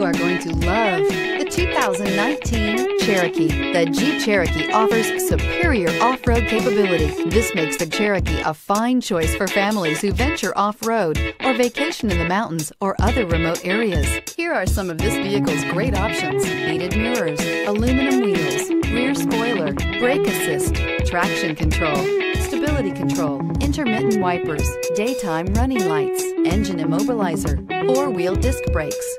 You are going to love the 2019 Cherokee. The Jeep Cherokee offers superior off-road capability. This makes the Cherokee a fine choice for families who venture off-road or vacation in the mountains or other remote areas. Here are some of this vehicle's great options. Heated mirrors, aluminum wheels, rear spoiler, brake assist, traction control, stability control, intermittent wipers, daytime running lights, engine immobilizer, four-wheel disc brakes.